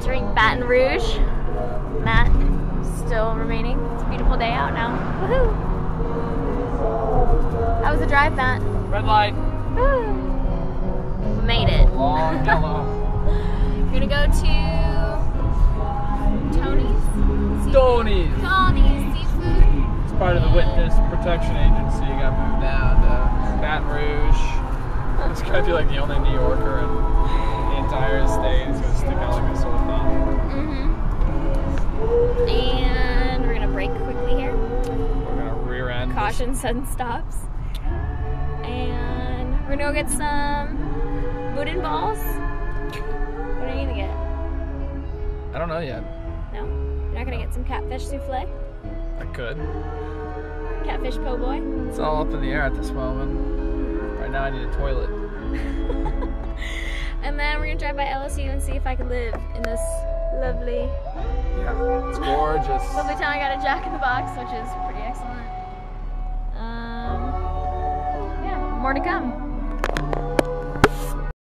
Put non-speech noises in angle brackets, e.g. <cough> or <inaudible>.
entering Baton Rouge. Matt still remaining. It's a beautiful day out now. Woohoo! How was the drive, Matt? Red light. Woo! Made it. Long yellow. We're <laughs> gonna go to Tony's. Tony's. Tony's Seafood. It's part of the Witness Protection Agency. Got moved down to Baton Rouge. It's gonna be like the only New Yorker in the entire state. It's gonna stick out rear end. Caution sudden stops. And we're gonna go get some boudin balls. What are you gonna get? I don't know yet. No? You're not gonna get some catfish souffle? I could. Catfish po' boy? It's all up in the air at this moment. Right now, I need a toilet. <laughs> And then we're gonna drive by LSU and see if I can live in this lovely, Yeah, it's gorgeous. lovely town. I got a Jack in the Box, which is pretty more to come.